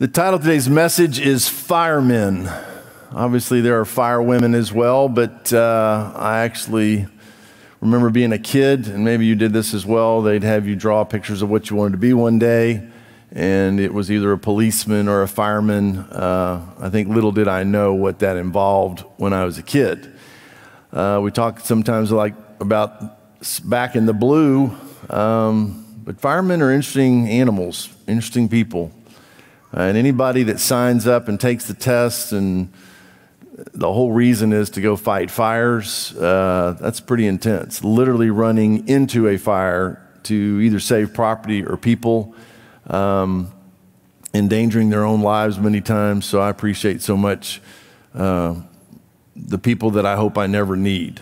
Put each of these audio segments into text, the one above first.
The title of today's message is Firemen. Obviously, there are firewomen as well, but uh, I actually remember being a kid, and maybe you did this as well. They'd have you draw pictures of what you wanted to be one day, and it was either a policeman or a fireman. Uh, I think little did I know what that involved when I was a kid. Uh, we talk sometimes like about back in the blue, um, but firemen are interesting animals, interesting people. And anybody that signs up and takes the test and the whole reason is to go fight fires, uh, that's pretty intense. Literally running into a fire to either save property or people, um, endangering their own lives many times. So I appreciate so much uh, the people that I hope I never need.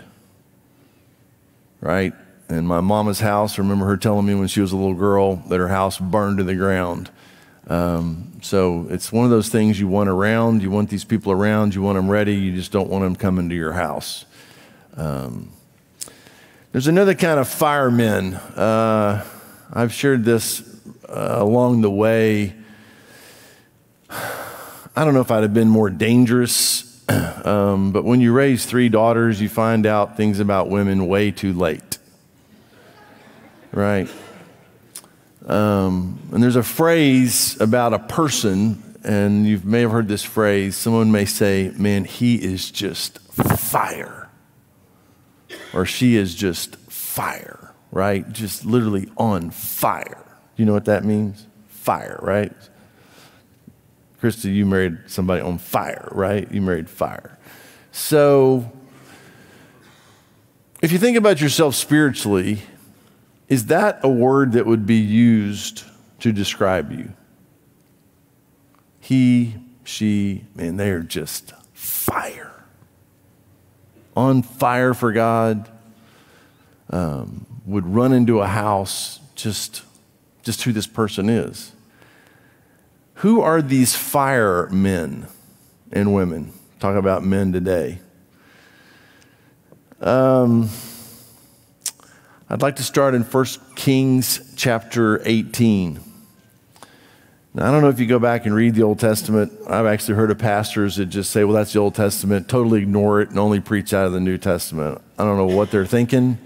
Right? In my mama's house, I remember her telling me when she was a little girl that her house burned to the ground. Um, so it's one of those things you want around. You want these people around. You want them ready. You just don't want them coming to your house. Um, there's another kind of firemen. Uh, I've shared this uh, along the way. I don't know if I'd have been more dangerous, um, but when you raise three daughters, you find out things about women way too late. Right? Um, and there's a phrase about a person, and you may have heard this phrase. Someone may say, Man, he is just fire. Or she is just fire, right? Just literally on fire. Do you know what that means? Fire, right? Krista, you married somebody on fire, right? You married fire. So, if you think about yourself spiritually, is that a word that would be used to describe you? He, she, man, they are just fire. On fire for God, um, would run into a house just, just who this person is. Who are these fire men and women? Talk about men today. Um, I'd like to start in 1 Kings chapter 18. Now, I don't know if you go back and read the Old Testament. I've actually heard of pastors that just say, well, that's the Old Testament, totally ignore it, and only preach out of the New Testament. I don't know what they're thinking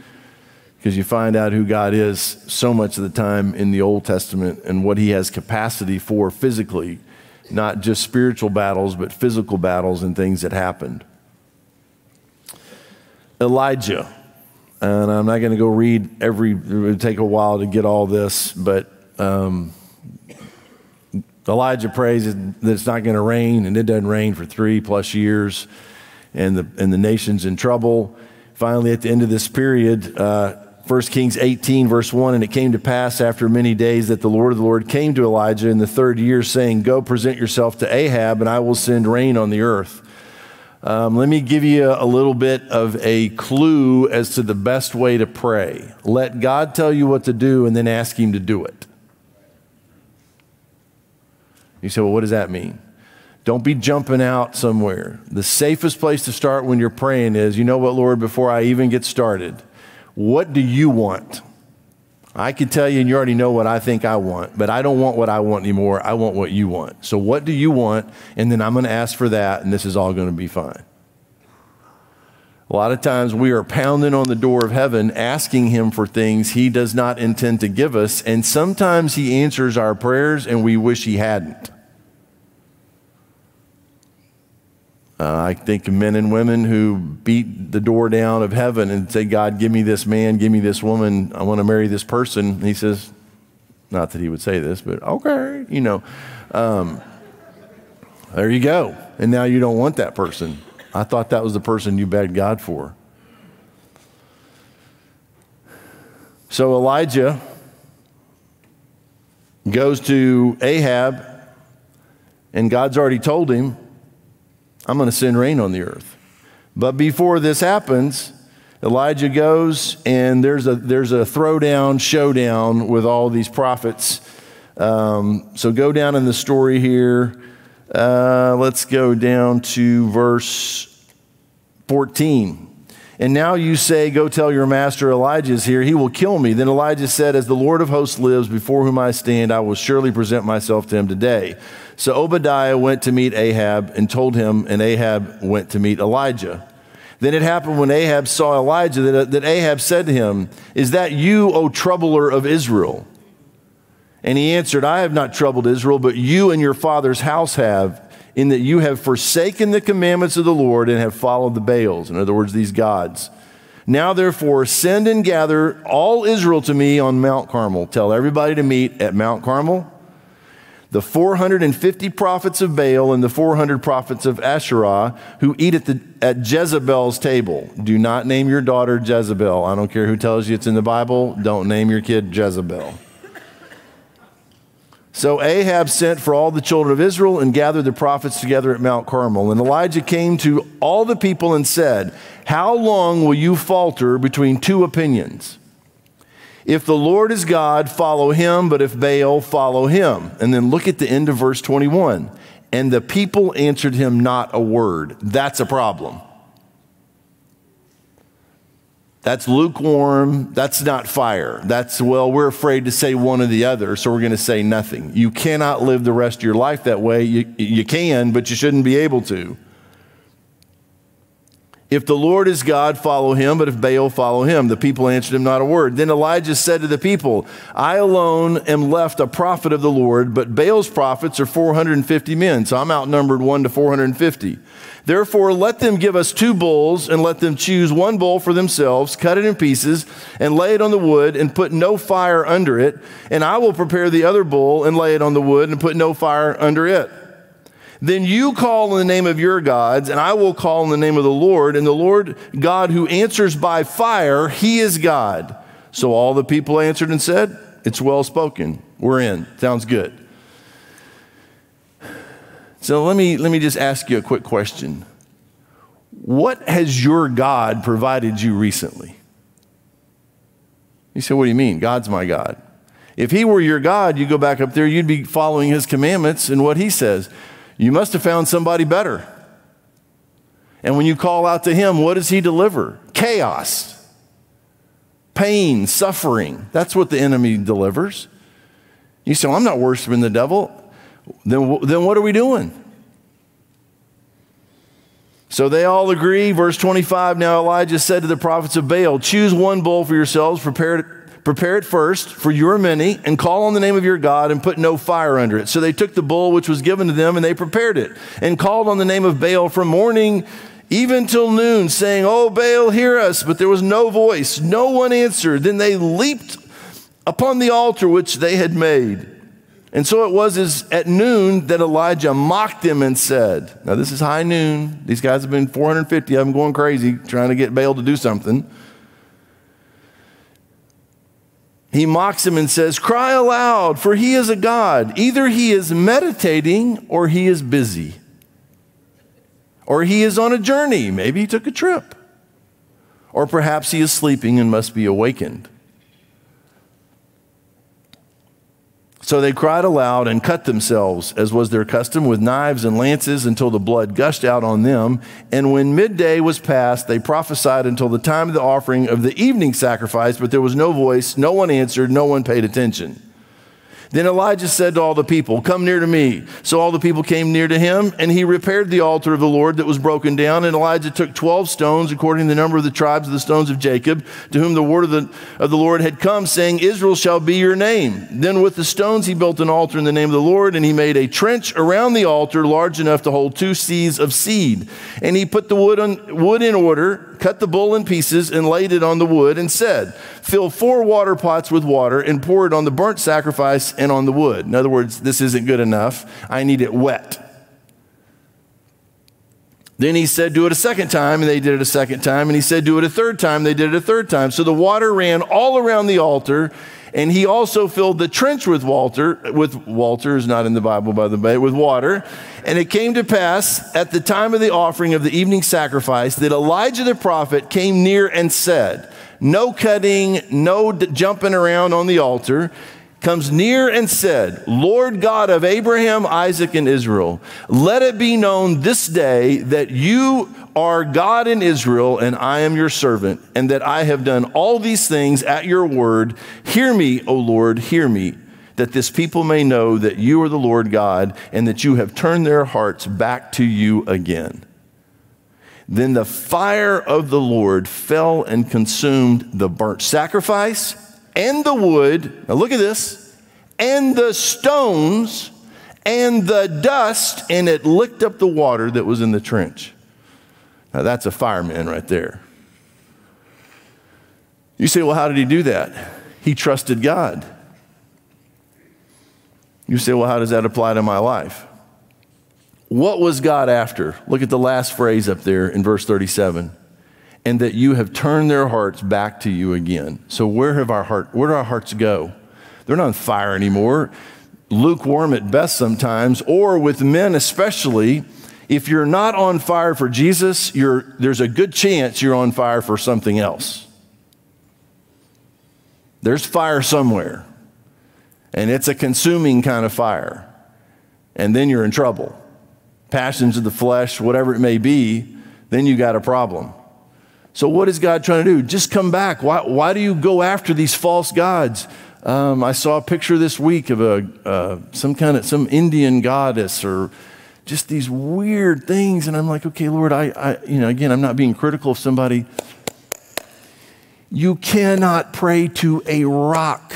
because you find out who God is so much of the time in the Old Testament and what he has capacity for physically, not just spiritual battles, but physical battles and things that happened. Elijah and I'm not going to go read every, it would take a while to get all this, but um, Elijah prays that it's not going to rain, and it doesn't rain for three plus years, and the, and the nation's in trouble. Finally, at the end of this period, uh, 1 Kings 18, verse 1 And it came to pass after many days that the Lord of the Lord came to Elijah in the third year, saying, Go present yourself to Ahab, and I will send rain on the earth. Um, let me give you a little bit of a clue as to the best way to pray. Let God tell you what to do and then ask Him to do it. You say, well, what does that mean? Don't be jumping out somewhere. The safest place to start when you're praying is, you know what, Lord, before I even get started, what do you want? I can tell you, and you already know what I think I want, but I don't want what I want anymore. I want what you want. So, what do you want? And then I'm going to ask for that, and this is all going to be fine. A lot of times we are pounding on the door of heaven, asking Him for things He does not intend to give us, and sometimes He answers our prayers and we wish He hadn't. Uh, I think men and women who beat the door down of heaven and say, God, give me this man, give me this woman, I want to marry this person. And he says, not that he would say this, but okay, you know. Um, there you go. And now you don't want that person. I thought that was the person you begged God for. So Elijah goes to Ahab, and God's already told him, I'm going to send rain on the earth. But before this happens, Elijah goes and there's a, there's a throwdown, showdown with all these prophets. Um, so go down in the story here. Uh, let's go down to verse 14. And now you say, Go tell your master Elijah is here. He will kill me. Then Elijah said, As the Lord of hosts lives, before whom I stand, I will surely present myself to him today. So Obadiah went to meet Ahab and told him, and Ahab went to meet Elijah. Then it happened when Ahab saw Elijah that, that Ahab said to him, Is that you, O troubler of Israel? And he answered, I have not troubled Israel, but you and your father's house have in that you have forsaken the commandments of the Lord and have followed the Baals, in other words, these gods. Now, therefore, send and gather all Israel to me on Mount Carmel. Tell everybody to meet at Mount Carmel. The 450 prophets of Baal and the 400 prophets of Asherah who eat at, the, at Jezebel's table. Do not name your daughter Jezebel. I don't care who tells you it's in the Bible. Don't name your kid Jezebel. So Ahab sent for all the children of Israel and gathered the prophets together at Mount Carmel. And Elijah came to all the people and said, How long will you falter between two opinions? If the Lord is God, follow him, but if Baal, follow him. And then look at the end of verse 21. And the people answered him not a word. That's a problem. That's lukewarm. That's not fire. That's, well, we're afraid to say one or the other, so we're going to say nothing. You cannot live the rest of your life that way. You, you can, but you shouldn't be able to. If the Lord is God, follow him, but if Baal, follow him. The people answered him not a word. Then Elijah said to the people, I alone am left a prophet of the Lord, but Baal's prophets are 450 men, so I'm outnumbered 1 to 450. Therefore, let them give us two bulls, and let them choose one bull for themselves, cut it in pieces, and lay it on the wood, and put no fire under it. And I will prepare the other bull, and lay it on the wood, and put no fire under it. Then you call in the name of your gods, and I will call in the name of the Lord. And the Lord God who answers by fire, he is God. So all the people answered and said, It's well spoken. We're in. Sounds good. So let me, let me just ask you a quick question. What has your God provided you recently? You say, What do you mean? God's my God. If He were your God, you go back up there, you'd be following His commandments and what He says. You must have found somebody better. And when you call out to Him, what does He deliver? Chaos, pain, suffering. That's what the enemy delivers. You say, well, I'm not worshiping the devil then, then what are we doing? So they all agree. Verse 25 Now Elijah said to the prophets of Baal, Choose one bull for yourselves, prepare it, prepare it first for your many, and call on the name of your God, and put no fire under it. So they took the bull which was given to them, and they prepared it, and called on the name of Baal from morning even till noon, saying, Oh, Baal, hear us. But there was no voice, no one answered. Then they leaped upon the altar which they had made. And so it was as at noon that Elijah mocked them and said, Now, this is high noon. These guys have been 450 of them going crazy trying to get Baal to do something. He mocks him and says, Cry aloud, for he is a God. Either he is meditating or he is busy, or he is on a journey. Maybe he took a trip, or perhaps he is sleeping and must be awakened. So they cried aloud and cut themselves, as was their custom, with knives and lances until the blood gushed out on them. And when midday was past, they prophesied until the time of the offering of the evening sacrifice, but there was no voice, no one answered, no one paid attention. Then Elijah said to all the people, Come near to me. So all the people came near to him, and he repaired the altar of the Lord that was broken down. And Elijah took 12 stones, according to the number of the tribes of the stones of Jacob, to whom the word of the, of the Lord had come, saying, Israel shall be your name. Then with the stones he built an altar in the name of the Lord, and he made a trench around the altar large enough to hold two seahs of seed. And he put the wood, on, wood in order cut the bull in pieces, and laid it on the wood, and said, Fill four water pots with water and pour it on the burnt sacrifice and on the wood. In other words, this isn't good enough. I need it wet. Then he said, Do it a second time, and they did it a second time. And he said, Do it a third time, they did it a third time. So the water ran all around the altar, and he also filled the trench with water, with Walter is not in the Bible by the way, with water. And it came to pass at the time of the offering of the evening sacrifice that Elijah the prophet came near and said, No cutting, no d- jumping around on the altar. Comes near and said, Lord God of Abraham, Isaac, and Israel, let it be known this day that you are God in Israel, and I am your servant, and that I have done all these things at your word. Hear me, O Lord, hear me, that this people may know that you are the Lord God, and that you have turned their hearts back to you again. Then the fire of the Lord fell and consumed the burnt sacrifice and the wood. Now look at this, and the stones and the dust, and it licked up the water that was in the trench. Now that's a fireman right there. You say, well, how did he do that? He trusted God. You say, well, how does that apply to my life? What was God after? Look at the last phrase up there in verse 37. And that you have turned their hearts back to you again. So where have our heart where do our hearts go? They're not on fire anymore. Lukewarm at best sometimes, or with men especially. If you're not on fire for Jesus, there's a good chance you're on fire for something else. There's fire somewhere, and it's a consuming kind of fire, and then you're in trouble passions of the flesh, whatever it may be, then you got a problem. So, what is God trying to do? Just come back. Why, why do you go after these false gods? Um, I saw a picture this week of a uh, some kind of some Indian goddess or just these weird things, and I'm like, okay, Lord, I, I you know, again, I'm not being critical of somebody. You cannot pray to a rock,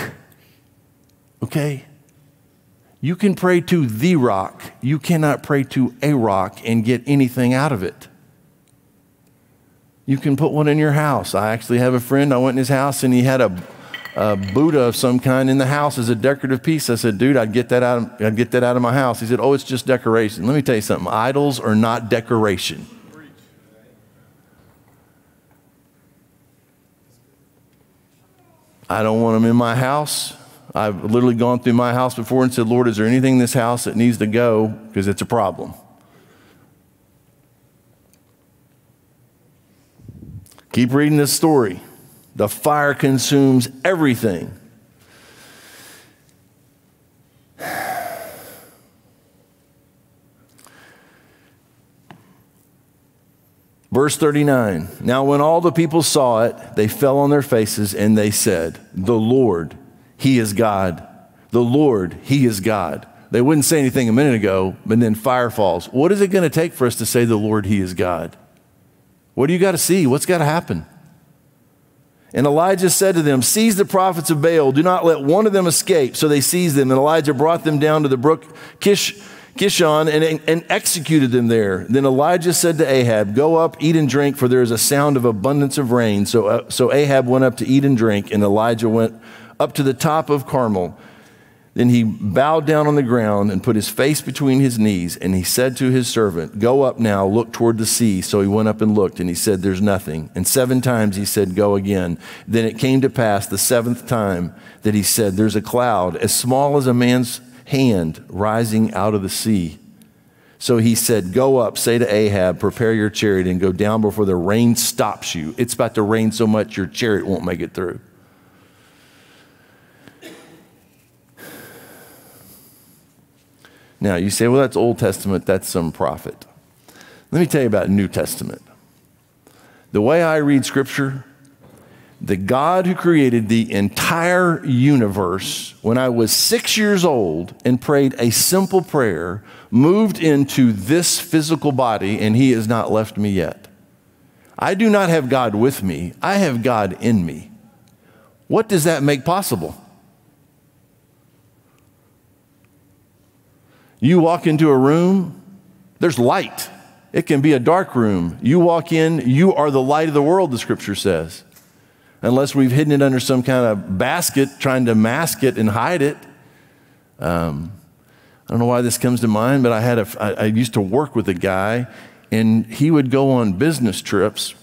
okay? You can pray to the rock. You cannot pray to a rock and get anything out of it. You can put one in your house. I actually have a friend, I went in his house and he had a, a Buddha of some kind in the house as a decorative piece. I said, dude, I'd get that out of, I'd get that out of my house. He said, oh, it's just decoration. Let me tell you something. Idols are not decoration. I don't want them in my house. I've literally gone through my house before and said, Lord, is there anything in this house that needs to go? Because it's a problem. Keep reading this story. The fire consumes everything. Verse 39 Now, when all the people saw it, they fell on their faces and they said, The Lord he is God. The Lord, He is God. They wouldn't say anything a minute ago, but then fire falls. What is it going to take for us to say the Lord, He is God? What do you got to see? What's got to happen? And Elijah said to them, Seize the prophets of Baal, do not let one of them escape. So they seized them, and Elijah brought them down to the brook Kish, Kishon and, and executed them there. Then Elijah said to Ahab, Go up, eat and drink, for there is a sound of abundance of rain. So, uh, so Ahab went up to eat and drink, and Elijah went up to the top of Carmel. Then he bowed down on the ground and put his face between his knees, and he said to his servant, Go up now, look toward the sea. So he went up and looked, and he said, There's nothing. And seven times he said, Go again. Then it came to pass the seventh time that he said, There's a cloud as small as a man's hand rising out of the sea. So he said, Go up, say to Ahab, prepare your chariot, and go down before the rain stops you. It's about to rain so much your chariot won't make it through. Now, you say, well, that's Old Testament, that's some prophet. Let me tell you about New Testament. The way I read Scripture, the God who created the entire universe when I was six years old and prayed a simple prayer, moved into this physical body, and He has not left me yet. I do not have God with me, I have God in me. What does that make possible? You walk into a room, there's light. It can be a dark room. You walk in, you are the light of the world, the scripture says. Unless we've hidden it under some kind of basket, trying to mask it and hide it. Um, I don't know why this comes to mind, but I had a, I, I used to work with a guy, and he would go on business trips,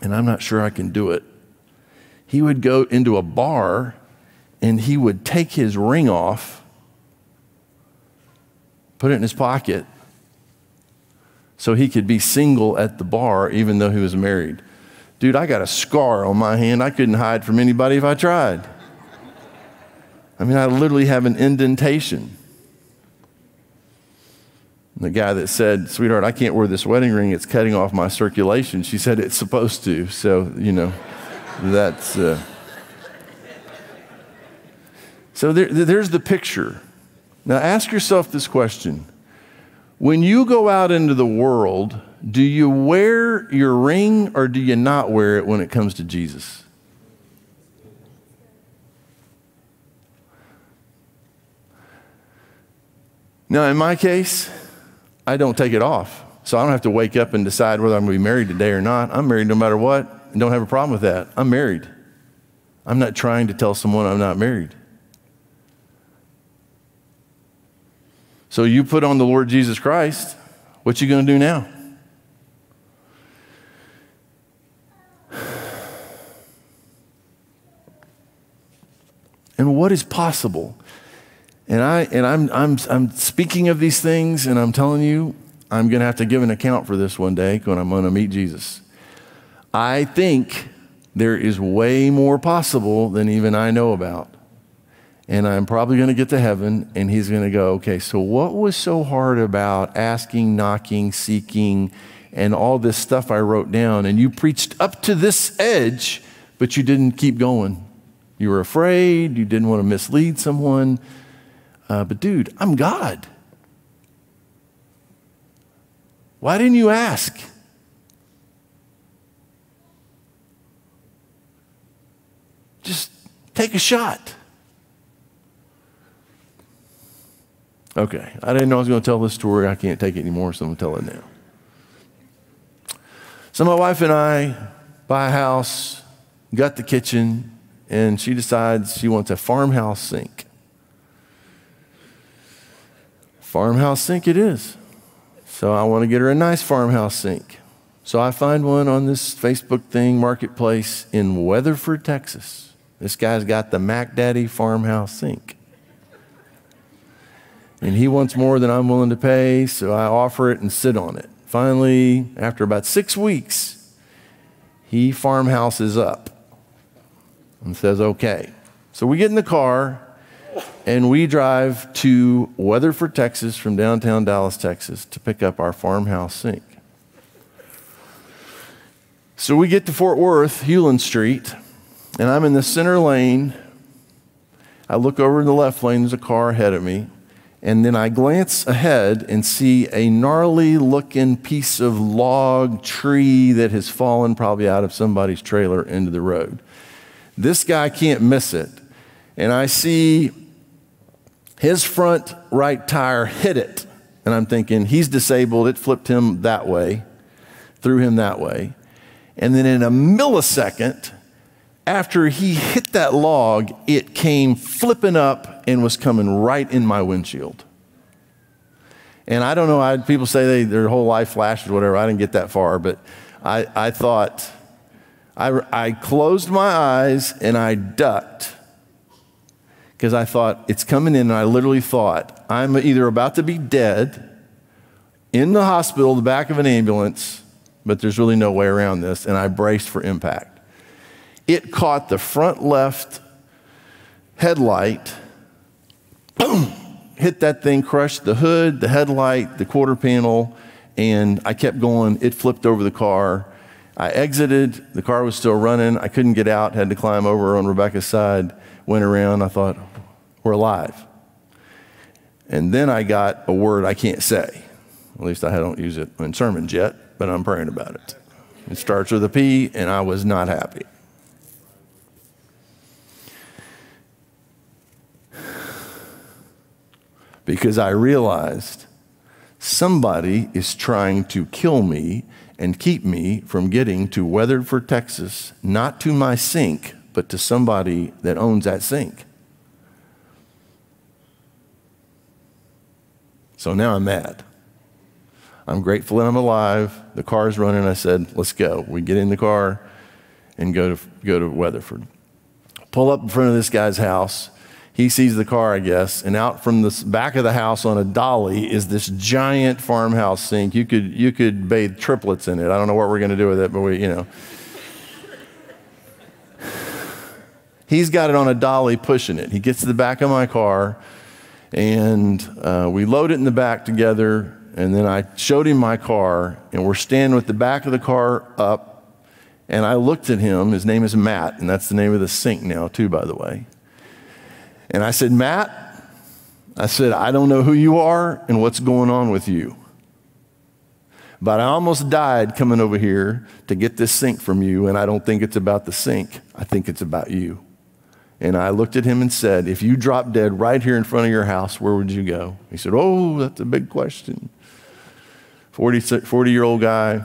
and I'm not sure I can do it. He would go into a bar, and he would take his ring off put it in his pocket so he could be single at the bar even though he was married. Dude, I got a scar on my hand I couldn't hide from anybody if I tried. I mean, I literally have an indentation. the guy that said, Sweetheart, I can't wear this wedding ring, it's cutting off my circulation. She said, It's supposed to. So, you know, that's. Uh... So there, there's the picture. Now ask yourself this question When you go out into the world, do you wear your ring or do you not wear it when it comes to Jesus? Now, in my case, I don't take it off. So I don't have to wake up and decide whether I'm going to be married today or not. I'm married no matter what and don't have a problem with that. I'm married. I'm not trying to tell someone I'm not married. So you put on the Lord Jesus Christ, what you going to do now? And what is possible? And, I, and I'm, I'm, I'm speaking of these things, and I'm telling you, I'm going to have to give an account for this one day when I'm going to meet Jesus. I think there is way more possible than even I know about. And I'm probably going to get to heaven, and he's going to go, okay, so what was so hard about asking, knocking, seeking, and all this stuff I wrote down? And you preached up to this edge, but you didn't keep going. You were afraid, you didn't want to mislead someone. Uh, but, dude, I'm God. Why didn't you ask? Just take a shot. Okay, I didn't know I was going to tell this story. I can't take it anymore, so I'm going to tell it now. So, my wife and I buy a house, got the kitchen, and she decides she wants a farmhouse sink. Farmhouse sink it is. So I want to get her a nice farmhouse sink. So I find one on this Facebook thing, Marketplace in Weatherford, Texas. This guy's got the Mac Daddy farmhouse sink. And he wants more than I'm willing to pay, so I offer it and sit on it. Finally, after about six weeks, he farmhouses up and says, okay. So we get in the car and we drive to Weatherford, Texas, from downtown Dallas, Texas, to pick up our farmhouse sink. So we get to Fort Worth, Hulen Street, and I'm in the center lane. I look over in the left lane, there's a car ahead of me, and then I glance ahead and see a gnarly looking piece of log tree that has fallen probably out of somebody's trailer into the road. This guy can't miss it. And I see his front right tire hit it. And I'm thinking, he's disabled. It flipped him that way, threw him that way. And then in a millisecond, after he hit that log, it came flipping up and was coming right in my windshield. And I don't know, I, people say they, their whole life flashes, whatever. I didn't get that far, but I, I thought, I, I closed my eyes and I ducked because I thought, it's coming in, and I literally thought, I'm either about to be dead in the hospital, the back of an ambulance, but there's really no way around this, and I braced for impact. It caught the front left headlight, boom, hit that thing, crushed the hood, the headlight, the quarter panel, and I kept going. It flipped over the car. I exited, the car was still running. I couldn't get out, had to climb over on Rebecca's side went around. I thought, we're alive. And then I got a word I can't say. At least I don't use it in sermons yet, but I'm praying about it. It starts with a P, and I was not happy. Because I realized somebody is trying to kill me and keep me from getting to Weatherford, Texas, not to my sink, but to somebody that owns that sink. So now I'm mad. I'm grateful that I'm alive. The car's running. I said, let's go. We get in the car and go to, go to Weatherford. Pull up in front of this guy's house. He sees the car, I guess, and out from the back of the house on a dolly is this giant farmhouse sink. You could, you could bathe triplets in it. I don't know what we're going to do with it, but we, you know. He's got it on a dolly pushing it. He gets to the back of my car, and uh, we load it in the back together. And then I showed him my car, and we're standing with the back of the car up. And I looked at him. His name is Matt, and that's the name of the sink now, too, by the way. And I said, Matt, I said, I don't know who you are and what's going on with you. But I almost died coming over here to get this sink from you, and I don't think it's about the sink. I think it's about you. And I looked at him and said, If you dropped dead right here in front of your house, where would you go? He said, Oh, that's a big question. 40, 40 year old guy,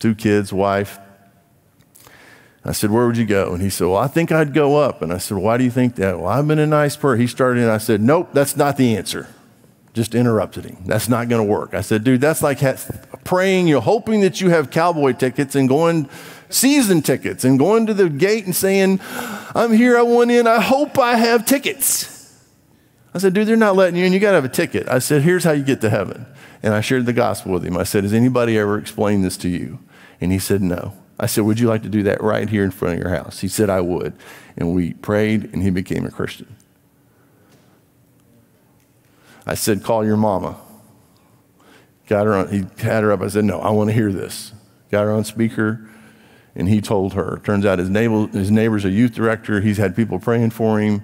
two kids, wife. I said, Where would you go? And he said, Well, I think I'd go up. And I said, Why do you think that? Well, I've been a nice person. He started, and I said, Nope, that's not the answer. Just interrupted him. That's not going to work. I said, Dude, that's like praying, you're hoping that you have cowboy tickets and going season tickets and going to the gate and saying, I'm here, I want in, I hope I have tickets. I said, dude, they're not letting you in. You got to have a ticket. I said, here's how you get to heaven. And I shared the gospel with him. I said, has anybody ever explained this to you? And he said, no. I said, would you like to do that right here in front of your house? He said, I would. And we prayed, and he became a Christian. I said, call your mama. Got her on, he had her up. I said, no, I want to hear this. Got her on speaker and he told her. Turns out his, neighbor, his neighbor's a youth director. He's had people praying for him,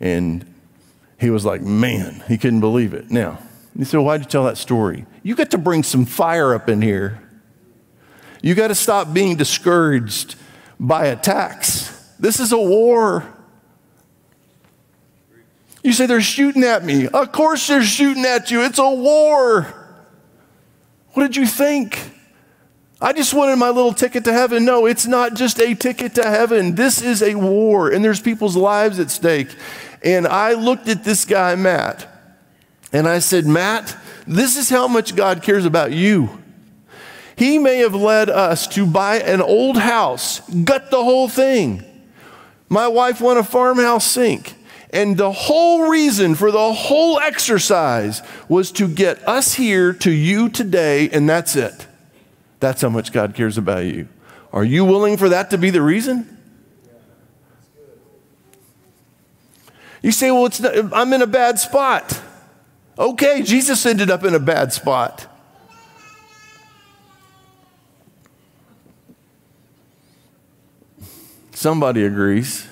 and he was like, man, he couldn't believe it. Now, he said, why'd you tell that story? You got to bring some fire up in here. You got to stop being discouraged by attacks. This is a war. You say they're shooting at me. Of course they're shooting at you. It's a war. What did you think? I just wanted my little ticket to heaven. No, it's not just a ticket to heaven. This is a war, and there's people's lives at stake. And I looked at this guy, Matt, and I said, Matt, this is how much God cares about you. He may have led us to buy an old house, gut the whole thing. My wife won a farmhouse sink. And the whole reason for the whole exercise was to get us here to you today, and that's it. That's how much God cares about you. Are you willing for that to be the reason? You say, well, not, I'm in a bad spot. Okay, Jesus ended up in a bad spot. Somebody agrees.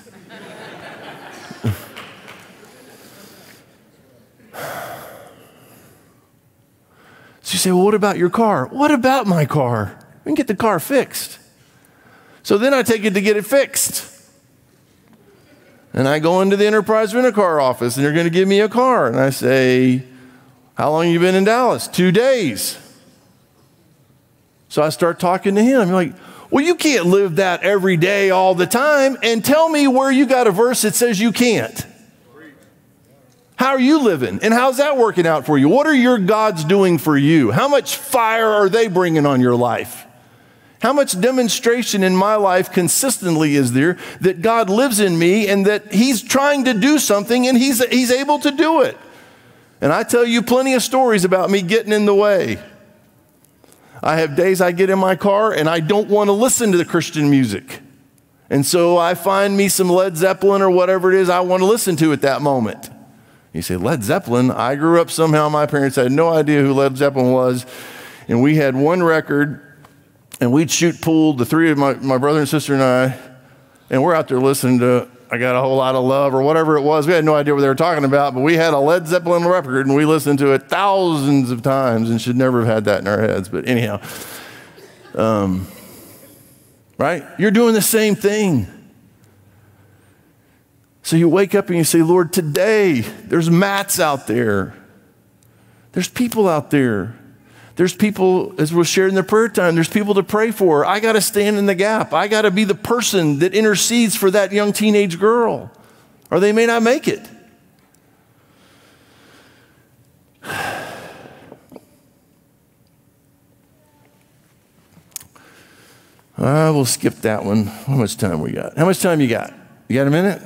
So you say, well, what about your car? What about my car? We can get the car fixed. So then I take it to get it fixed. And I go into the enterprise rent a car office and they're going to give me a car. And I say, How long you been in Dallas? Two days. So I start talking to him. I'm like, Well, you can't live that every day all the time. And tell me where you got a verse that says you can't. How are you living? And how's that working out for you? What are your gods doing for you? How much fire are they bringing on your life? How much demonstration in my life consistently is there that God lives in me and that He's trying to do something and He's, he's able to do it? And I tell you plenty of stories about me getting in the way. I have days I get in my car and I don't want to listen to the Christian music. And so I find me some Led Zeppelin or whatever it is I want to listen to at that moment. You say, Led Zeppelin? I grew up somehow, my parents had no idea who Led Zeppelin was. And we had one record, and we'd shoot pool, the three of my, my brother and sister and I, and we're out there listening to I Got a Whole Lot of Love or whatever it was. We had no idea what they were talking about, but we had a Led Zeppelin record, and we listened to it thousands of times and should never have had that in our heads. But anyhow, um, right? You're doing the same thing. So you wake up and you say, Lord, today there's mats out there. There's people out there. There's people, as we're sharing the prayer time, there's people to pray for. I got to stand in the gap. I got to be the person that intercedes for that young teenage girl, or they may not make it. I will skip that one. How much time we got? How much time you got? You got a minute?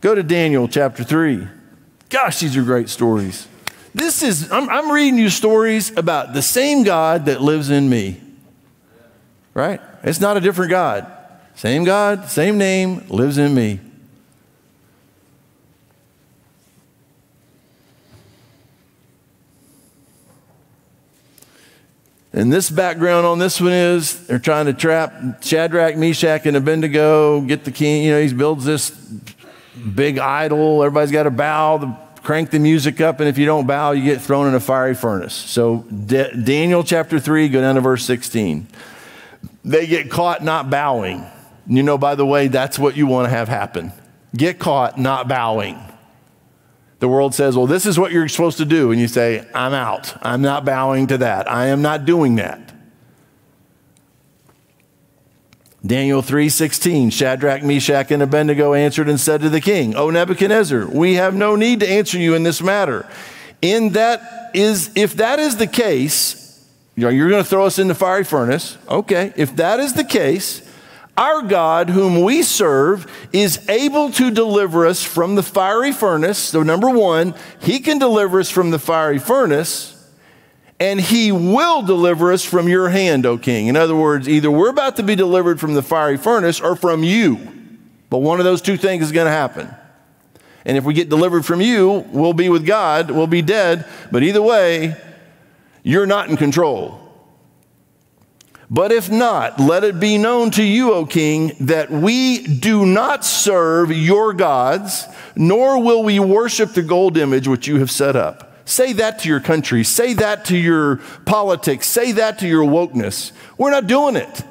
Go to Daniel chapter 3. Gosh, these are great stories. This is, I'm, I'm reading you stories about the same God that lives in me. Right? It's not a different God. Same God, same name, lives in me. And this background on this one is they're trying to trap Shadrach, Meshach, and Abednego, get the king. You know, he builds this big idol. Everybody's got to bow, the, crank the music up, and if you don't bow, you get thrown in a fiery furnace. So, D- Daniel chapter 3, go down to verse 16. They get caught not bowing. You know, by the way, that's what you want to have happen. Get caught not bowing. The world says, well, this is what you're supposed to do. And you say, I'm out. I'm not bowing to that. I am not doing that. Daniel 3:16 Shadrach, Meshach and Abednego answered and said to the king, "O Nebuchadnezzar, we have no need to answer you in this matter. In that is if that is the case, you're going to throw us in the fiery furnace. Okay, if that is the case, our God, whom we serve, is able to deliver us from the fiery furnace. So, number one, He can deliver us from the fiery furnace, and He will deliver us from your hand, O King. In other words, either we're about to be delivered from the fiery furnace or from you. But one of those two things is going to happen. And if we get delivered from you, we'll be with God, we'll be dead. But either way, you're not in control. But if not, let it be known to you, O king, that we do not serve your gods, nor will we worship the gold image which you have set up. Say that to your country. Say that to your politics. Say that to your wokeness. We're not doing it.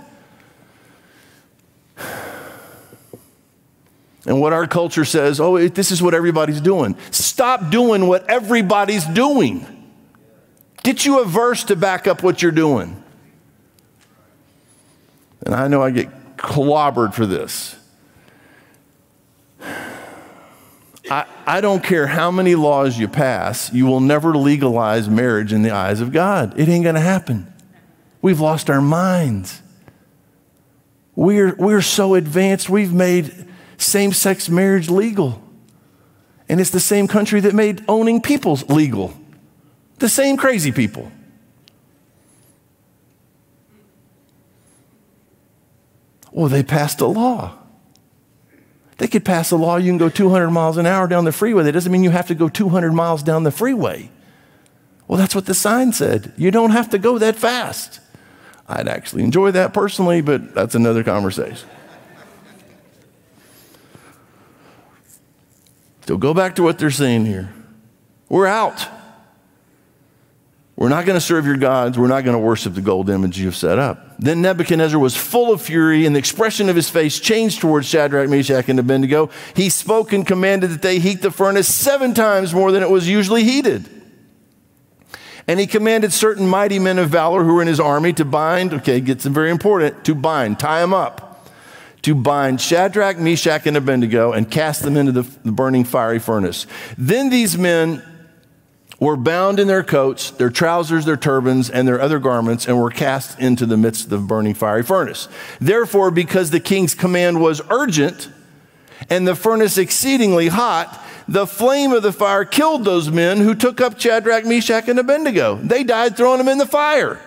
And what our culture says, oh, this is what everybody's doing. Stop doing what everybody's doing. Get you a verse to back up what you're doing. And I know I get clobbered for this. I, I don't care how many laws you pass, you will never legalize marriage in the eyes of God. It ain't going to happen. We've lost our minds. We're, we're so advanced, we've made same sex marriage legal. And it's the same country that made owning people legal. The same crazy people. Well, they passed a law. They could pass a law you can go 200 miles an hour down the freeway. That doesn't mean you have to go 200 miles down the freeway. Well, that's what the sign said. You don't have to go that fast. I'd actually enjoy that personally, but that's another conversation. So go back to what they're saying here. We're out. We're not going to serve your gods. We're not going to worship the gold image you've set up. Then Nebuchadnezzar was full of fury, and the expression of his face changed towards Shadrach, Meshach, and Abednego. He spoke and commanded that they heat the furnace seven times more than it was usually heated. And he commanded certain mighty men of valor who were in his army to bind, okay, gets very important, to bind, tie them up, to bind Shadrach, Meshach, and Abednego and cast them into the, the burning fiery furnace. Then these men were bound in their coats, their trousers, their turbans, and their other garments, and were cast into the midst of the burning fiery furnace. Therefore, because the king's command was urgent and the furnace exceedingly hot, the flame of the fire killed those men who took up Shadrach, Meshach, and Abednego. They died throwing them in the fire.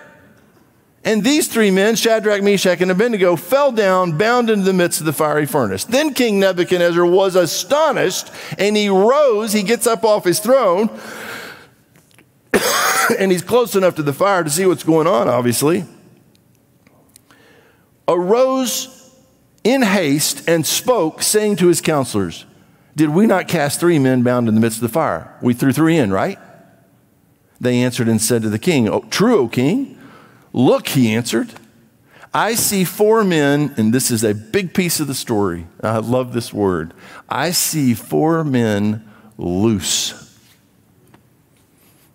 And these three men, Shadrach, Meshach, and Abednego, fell down, bound into the midst of the fiery furnace. Then King Nebuchadnezzar was astonished, and he rose, he gets up off his throne and he's close enough to the fire to see what's going on, obviously, arose in haste and spoke, saying to his counselors, Did we not cast three men bound in the midst of the fire? We threw three in, right? They answered and said to the king, oh, True, O king. Look, he answered, I see four men, and this is a big piece of the story. I love this word. I see four men loose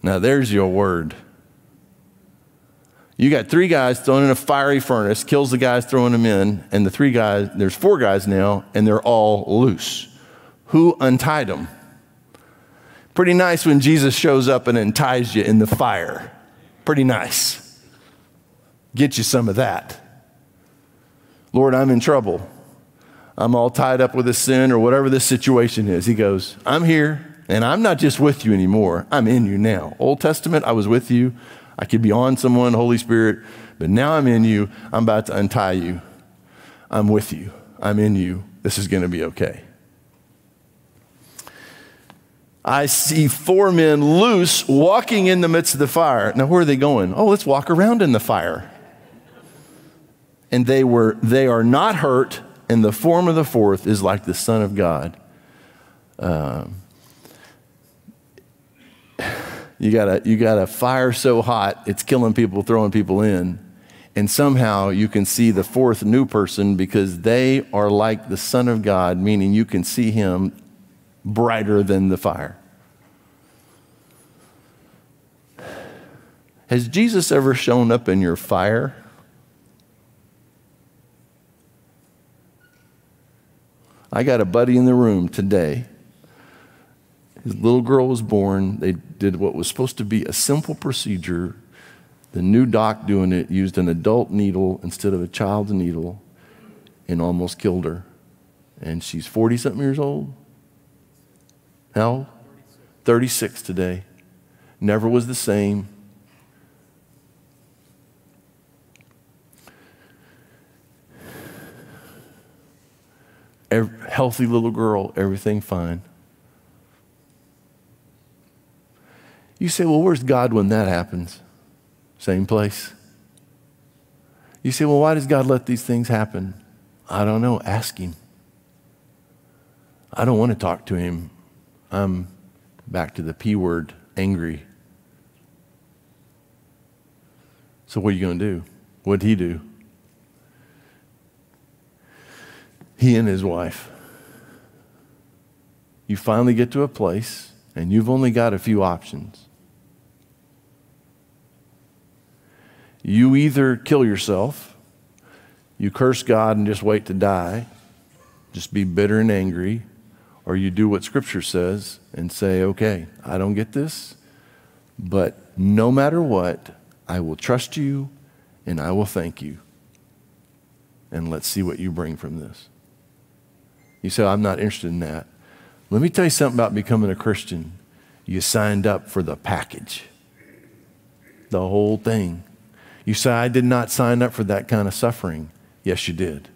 now, there's your word. You got three guys thrown in a fiery furnace, kills the guys throwing them in, and the three guys, there's four guys now, and they're all loose. Who untied them? Pretty nice when Jesus shows up and unties you in the fire. Pretty nice. Get you some of that. Lord, I'm in trouble. I'm all tied up with a sin or whatever this situation is. He goes, I'm here. And I'm not just with you anymore, I'm in you now. Old Testament, I was with you. I could be on someone, Holy Spirit, but now I'm in you. I'm about to untie you. I'm with you. I'm in you. This is going to be okay. I see four men loose walking in the midst of the fire. Now, where are they going? Oh, let's walk around in the fire. And they were they are not hurt, and the form of the fourth is like the Son of God. Um, you got a you got a fire so hot it's killing people, throwing people in, and somehow you can see the fourth new person because they are like the Son of God, meaning you can see him brighter than the fire. Has Jesus ever shown up in your fire? I got a buddy in the room today. His little girl was born. They did what was supposed to be a simple procedure. The new doc doing it used an adult needle instead of a child's needle and almost killed her. And she's 40 something years old. How? 36 today. Never was the same. Every, healthy little girl, everything fine. You say, well, where's God when that happens? Same place. You say, well, why does God let these things happen? I don't know. Ask Him. I don't want to talk to Him I'm back to the P word, angry. So, what are you going to do? What did he do? He and his wife. You finally get to a place, and you've only got a few options. You either kill yourself, you curse God and just wait to die, just be bitter and angry, or you do what Scripture says and say, okay, I don't get this, but no matter what, I will trust you and I will thank you. And let's see what you bring from this. You say, I'm not interested in that. Let me tell you something about becoming a Christian. You signed up for the package, the whole thing. You say, I did not sign up for that kind of suffering. Yes, you did.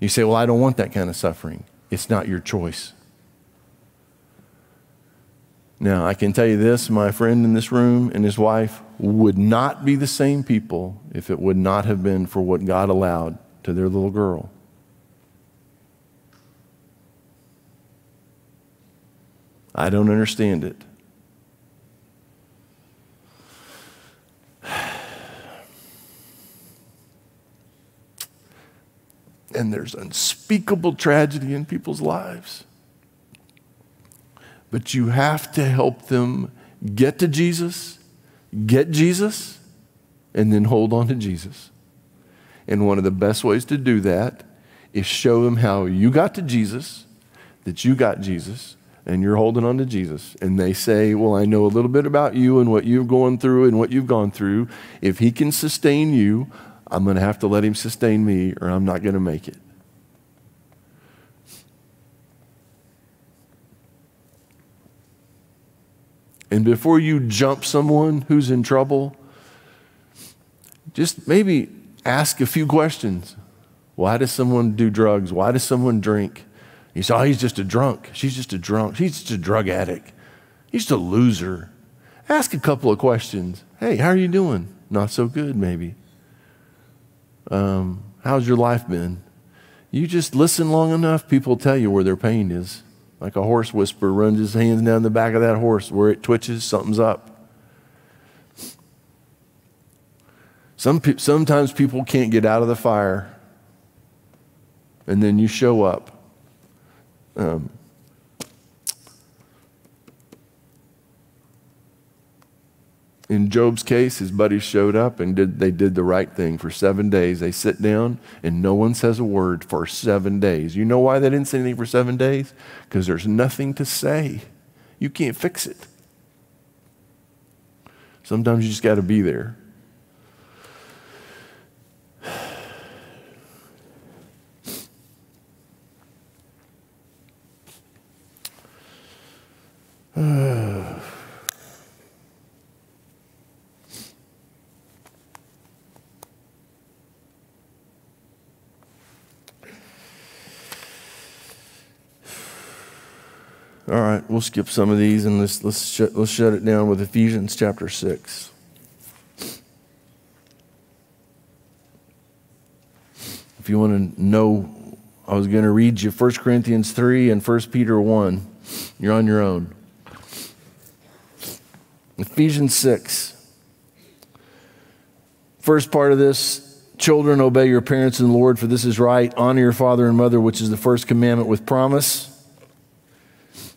You say, Well, I don't want that kind of suffering. It's not your choice. Now, I can tell you this my friend in this room and his wife would not be the same people if it would not have been for what God allowed to their little girl. I don't understand it. And there's unspeakable tragedy in people's lives. But you have to help them get to Jesus, get Jesus, and then hold on to Jesus. And one of the best ways to do that is show them how you got to Jesus, that you got Jesus, and you're holding on to Jesus. And they say, Well, I know a little bit about you and what you're going through and what you've gone through. If He can sustain you, I'm going to have to let him sustain me or I'm not going to make it. And before you jump someone who's in trouble, just maybe ask a few questions. Why does someone do drugs? Why does someone drink? You say, oh, he's just a drunk. She's just a drunk. She's just a drug addict. He's just a loser. Ask a couple of questions. Hey, how are you doing? Not so good, maybe. Um, how's your life been? You just listen long enough, people tell you where their pain is. Like a horse whisperer runs his hands down the back of that horse where it twitches, something's up. Some pe- sometimes people can't get out of the fire, and then you show up. Um, In Job's case, his buddies showed up and did, they did the right thing. For seven days, they sit down and no one says a word for seven days. You know why they didn't say anything for seven days? Because there's nothing to say. You can't fix it. Sometimes you just got to be there. All right, we'll skip some of these and let's, let's, shut, let's shut it down with Ephesians chapter 6. If you want to know, I was going to read you 1 Corinthians 3 and 1 Peter 1. You're on your own. Ephesians 6. First part of this Children, obey your parents and the Lord, for this is right. Honor your father and mother, which is the first commandment with promise,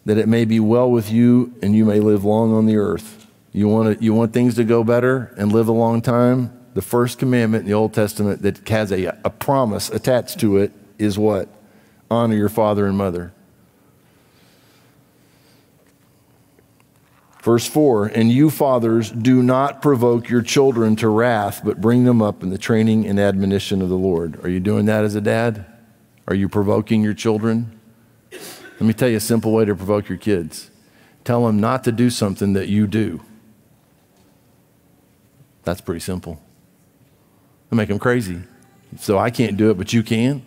that it may be well with you and you may live long on the earth. You want, to, you want things to go better and live a long time? The first commandment in the Old Testament that has a, a promise attached to it is what? Honor your father and mother. Verse 4 And you, fathers, do not provoke your children to wrath, but bring them up in the training and admonition of the Lord. Are you doing that as a dad? Are you provoking your children? Let me tell you a simple way to provoke your kids tell them not to do something that you do. That's pretty simple. I make them crazy. So I can't do it, but you can.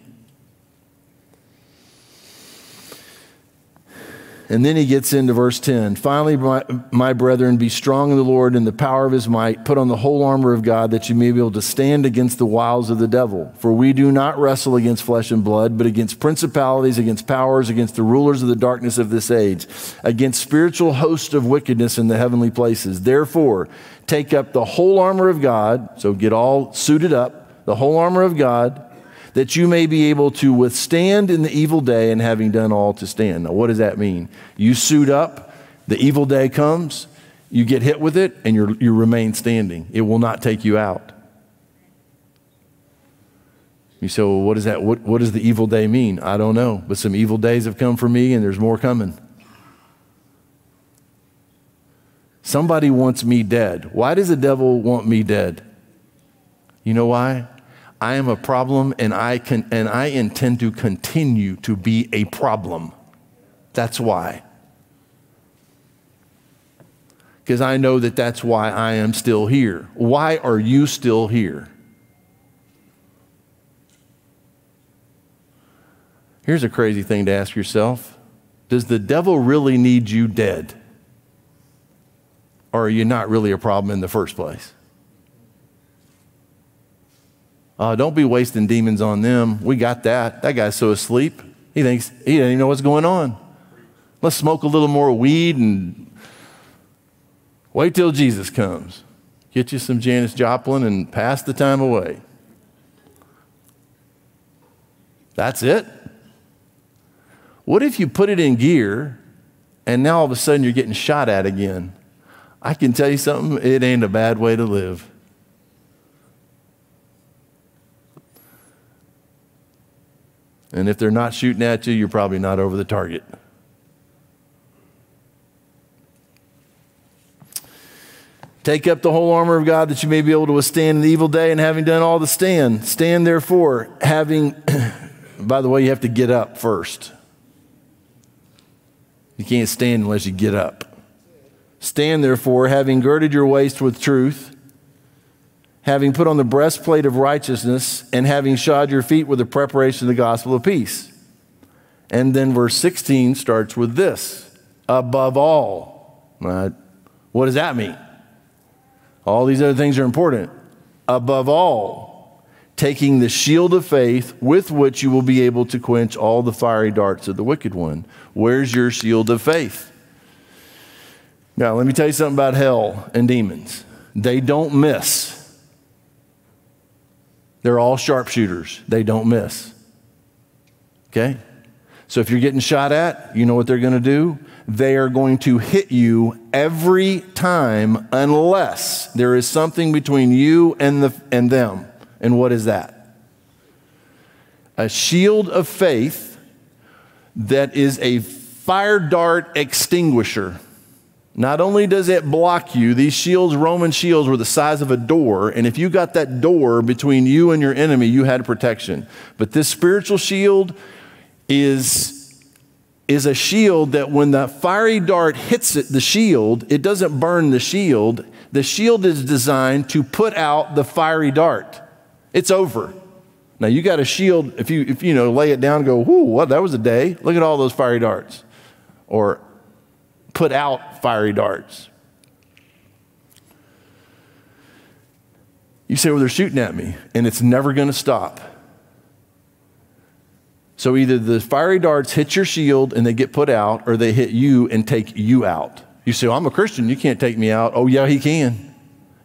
And then he gets into verse 10. Finally, my, my, brethren, be strong in the Lord and the power of his might. Put on the whole armor of God that you may be able to stand against the wiles of the devil. For we do not wrestle against flesh and blood, but against principalities, against powers, against the rulers of the darkness of this age, against spiritual hosts of wickedness in the heavenly places. Therefore, take up the whole armor of God. So get all suited up, the whole armor of God that you may be able to withstand in the evil day and having done all to stand. Now, what does that mean? You suit up, the evil day comes, you get hit with it, and you you remain standing. It will not take you out. You say, well, what, is that, what, what does the evil day mean? I don't know, but some evil days have come for me, and there's more coming. Somebody wants me dead. Why does the devil want me dead? You know why? I am a problem and I, can, and I intend to continue to be a problem. That's why. Because I know that that's why I am still here. Why are you still here? Here's a crazy thing to ask yourself Does the devil really need you dead? Or are you not really a problem in the first place? Uh, don't be wasting demons on them. We got that. That guy's so asleep. He thinks he doesn't even know what's going on. Let's smoke a little more weed and wait till Jesus comes. Get you some Janis Joplin and pass the time away. That's it. What if you put it in gear and now all of a sudden you're getting shot at again? I can tell you something, it ain't a bad way to live. And if they're not shooting at you, you're probably not over the target. Take up the whole armor of God that you may be able to withstand the evil day, and having done all to stand, stand therefore, having, by the way, you have to get up first. You can't stand unless you get up. Stand therefore, having girded your waist with truth having put on the breastplate of righteousness, and having shod your feet with the preparation of the gospel of peace. And then verse 16 starts with this above all. Right? What does that mean? All these other things are important. Above all, taking the shield of faith with which you will be able to quench all the fiery darts of the wicked one. Where's your shield of faith? Now, let me tell you something about hell and demons. They don't miss. They're all sharpshooters, they don't miss. Okay? So if you're getting shot at, you know what they're going to do? They are going to hit you every time unless there is something between you and, the, and them. And what is that? A shield of faith that is a fire dart extinguisher. Not only does it block you, these shields, Roman shields, were the size of a door. And if you got that door between you and your enemy, you had protection. But this spiritual shield is, is a shield that when the fiery dart hits it, the shield, it doesn't burn the shield. The shield is designed to put out the fiery dart. It's over. Now you got a shield, if you, if you know, lay it down and go, whoo, what, that was a day. Look at all those fiery darts. Or put out fiery darts. You say, well, they're shooting at me, and it's never going to stop. So either the fiery darts hit your shield and they get put out, or they hit you and take you out. You say, well, I'm a Christian, you can't take me out. Oh, yeah, he can.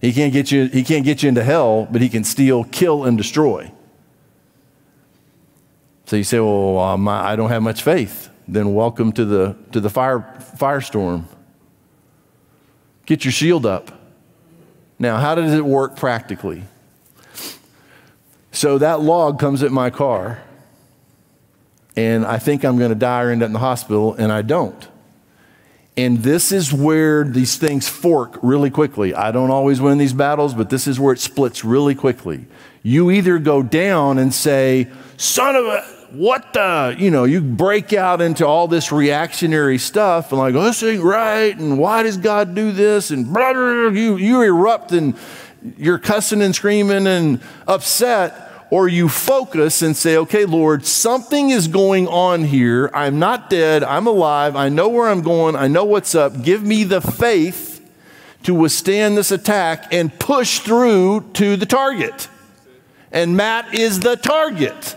He can't get you, he can't get you into hell, but he can steal, kill, and destroy. So you say, well, um, I don't have much faith. Then welcome to the, to the fire, firestorm. Get your shield up. Now, how does it work practically? So that log comes at my car, and I think I'm going to die or end up in the hospital, and I don't. And this is where these things fork really quickly. I don't always win these battles, but this is where it splits really quickly. You either go down and say, Son of a, what the, you know, you break out into all this reactionary stuff and like, oh, this ain't right, and why does God do this? And blah, blah, blah. You, you erupt and you're cussing and screaming and upset or you focus and say, okay, Lord, something is going on here. I'm not dead. I'm alive. I know where I'm going. I know what's up. Give me the faith to withstand this attack and push through to the target. And Matt is the target.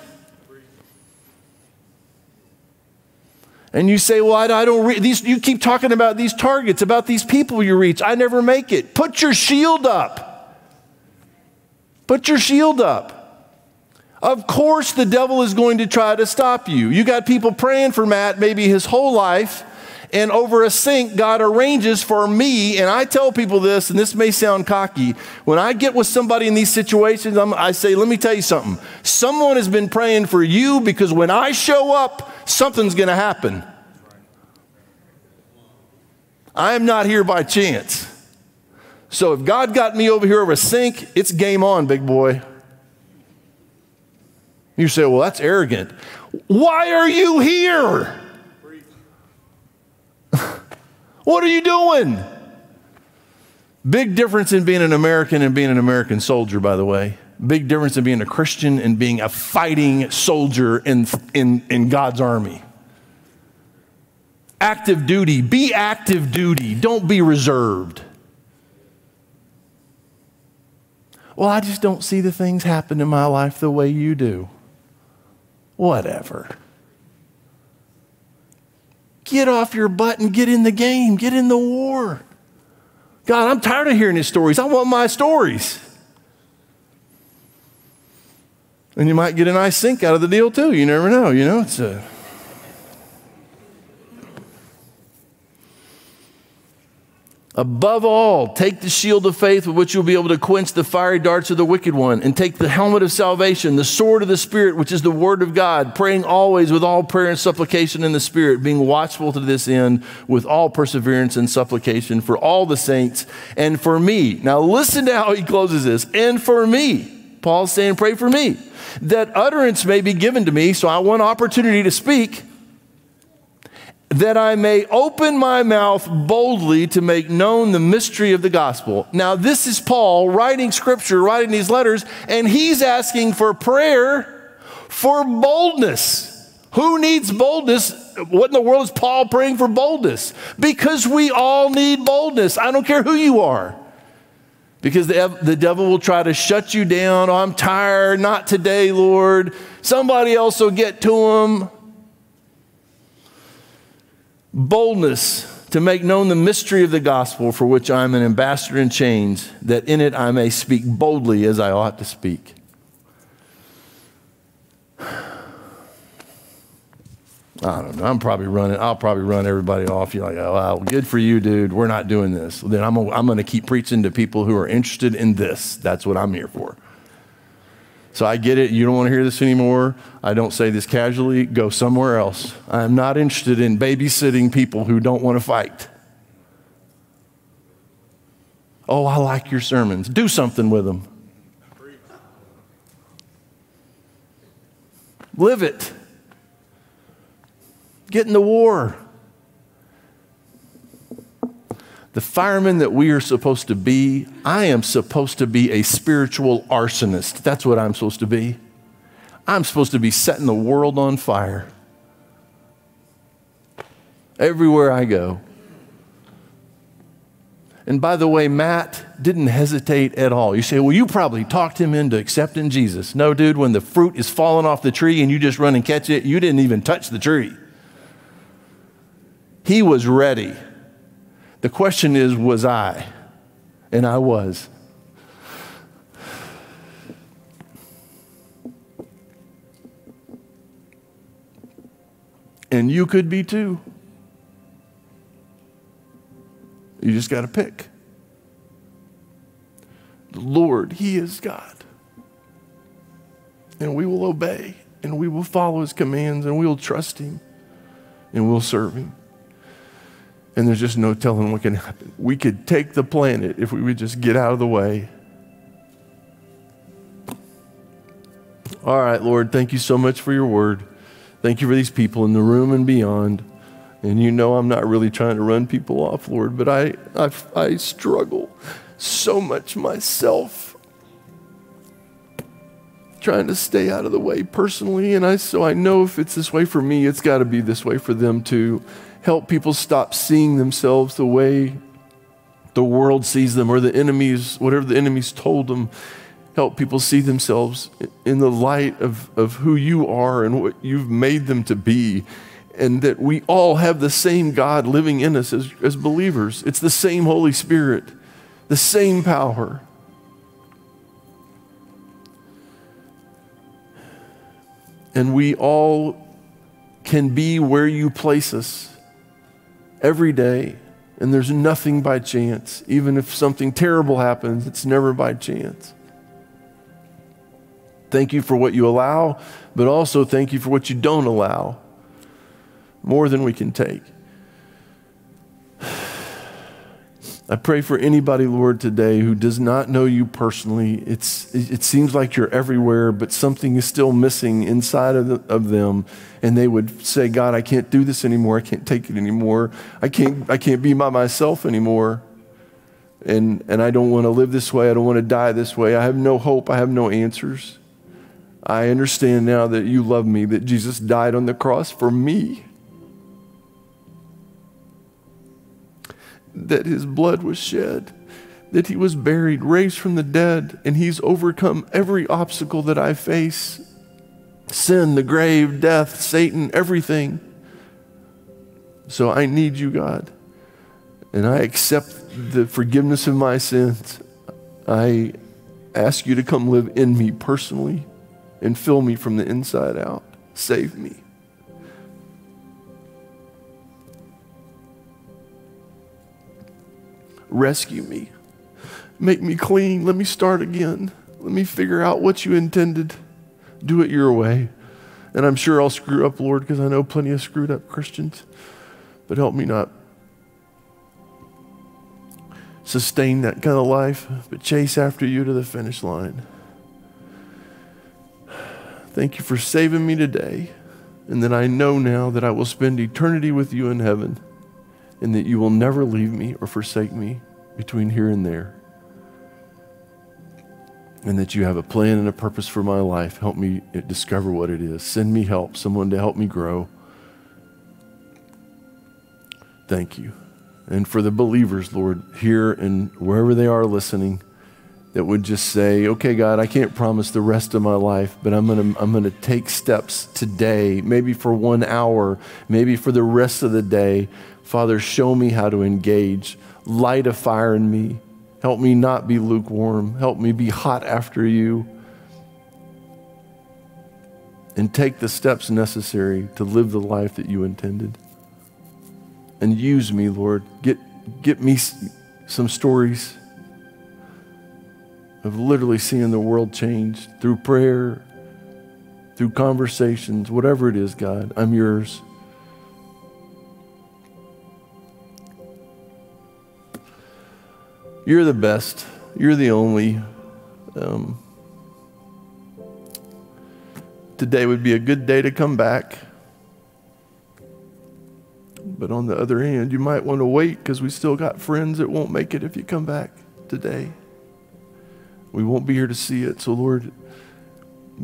And you say, Well, I, don't these. You keep talking about these targets, about these people you reach. I never make it. Put your shield up. Put your shield up. Of course, the devil is going to try to stop you. You got people praying for Matt maybe his whole life, and over a sink, God arranges for me. And I tell people this, and this may sound cocky. When I get with somebody in these situations, I'm, I say, Let me tell you something. Someone has been praying for you because when I show up, something's going to happen. I am not here by chance. So if God got me over here over a sink, it's game on, big boy. You say, well, that's arrogant. Why are you here? What are you doing? Big difference in being an American and being an American soldier, by the way. Big difference in being a Christian and being a fighting soldier in, in, in God's army. Active duty. Be active duty. Don't be reserved. Well, I just don't see the things happen in my life the way you do. Whatever. Get off your butt and get in the game, get in the war. God, I'm tired of hearing his stories. I want my stories. And you might get a nice sink out of the deal too. You never know. You know, it's a. Above all, take the shield of faith with which you'll be able to quench the fiery darts of the wicked one, and take the helmet of salvation, the sword of the Spirit, which is the word of God, praying always with all prayer and supplication in the Spirit, being watchful to this end with all perseverance and supplication for all the saints and for me. Now, listen to how he closes this and for me. Paul's saying, Pray for me, that utterance may be given to me, so I want opportunity to speak that I may open my mouth boldly to make known the mystery of the gospel. Now, this is Paul writing scripture, writing these letters, and he's asking for prayer for boldness. Who needs boldness? What in the world is Paul praying for boldness? Because we all need boldness. I don't care who you are. Because the, the devil will try to shut you down. Oh, I'm tired. Not today, Lord. Somebody else will get to him boldness to make known the mystery of the gospel for which I am an ambassador in chains, that in it I may speak boldly as I ought to speak. I don't know. I'm probably running. I'll probably run everybody off. You're like, oh, well, good for you, dude. We're not doing this. Then I'm, I'm going to keep preaching to people who are interested in this. That's what I'm here for. So I get it. You don't want to hear this anymore. I don't say this casually. Go somewhere else. I'm not interested in babysitting people who don't want to fight. Oh, I like your sermons. Do something with them. Live it. Get in the war. The fireman that we are supposed to be, I am supposed to be a spiritual arsonist. That's what I'm supposed to be. I'm supposed to be setting the world on fire. Everywhere I go. And by the way, Matt didn't hesitate at all. You say, well, you probably talked him into accepting Jesus. No, dude, when the fruit is falling off the tree and you just run and catch it, you didn't even touch the tree. He was ready. The question is, was I? And I was. And you could be too. You just got to pick. The Lord, He is God. And we will obey and we will follow His commands and we will trust Him and we'll serve Him. And there's just no telling what can happen. We could take the planet if we would just get out of the way. All right, Lord, thank you so much for your word. Thank you for these people in the room and beyond. And you know I'm not really trying to run people off, Lord, but I, I, I struggle so much myself trying to stay out of the way personally. And I, so I know if it's this way for me, it's got to be this way for them too. Help people stop seeing themselves the way the world sees them or the enemies, whatever the enemies told them. Help people see themselves in the light of, of who you are and what you've made them to be and that we all have the same God living in us as, as believers. It's the same Holy Spirit, the same power. And we all can be where you place us every day. And there's nothing by chance. Even if something terrible happens, it's never by chance. Thank you for what you allow, but also thank you for what you don't allow more than we can take. I pray for anybody, Lord, today who does not know you personally. It's, it seems like you're everywhere, but something is still missing inside of, the, of them. And they would say, God, I can't do this anymore. I can't take it anymore. I can't, I can't be by myself anymore. And, and I don't want to live this way. I don't want to die this way. I have no hope. I have no answers. I understand now that you love me, that Jesus died on the cross for me. That his blood was shed, that he was buried, raised from the dead, and he's overcome every obstacle that I face sin, the grave, death, Satan, everything. So I need you, God. And I accept the forgiveness of my sins. I ask you to come live in me personally and fill me from the inside out. Save me. Rescue me. Make me clean. Let me start again. Let me figure out what you intended. Do it your way. And I'm sure I'll screw up, Lord, because I know plenty of screwed up Christians. But help me not sustain that kind of life, but chase after you to the finish line. Thank you for saving me today, and that I know now that I will spend eternity with you in heaven and that you will never leave me or forsake me between here and there. And that you have a plan and a purpose for my life. Help me discover what it is. Send me help, someone to help me grow. Thank you. And for the believers, Lord, here and wherever they are listening, that would just say, okay, God, I can't promise the rest of my life, but I'm going to I'm going to take steps today, maybe for one hour, maybe for the rest of the day, Father, show me how to engage. Light a fire in me. Help me not be lukewarm. Help me be hot after you. And take the steps necessary to live the life that you intended. And use me, Lord. Get, get me some stories of literally seeing the world change through prayer, through conversations, whatever it is, God. I'm yours. You're the best. You're the only. Um, today would be a good day to come back. But on the other hand, you might want to wait because we still got friends that won't make it if you come back today. We won't be here to see it. So, Lord,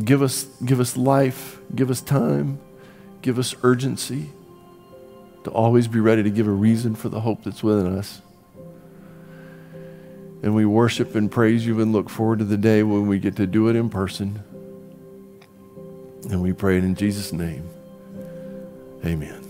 give us, give us life, give us time, give us urgency to always be ready to give a reason for the hope that's within us. And we worship and praise you and look forward to the day when we get to do it in person. And we pray it in Jesus' name. Amen.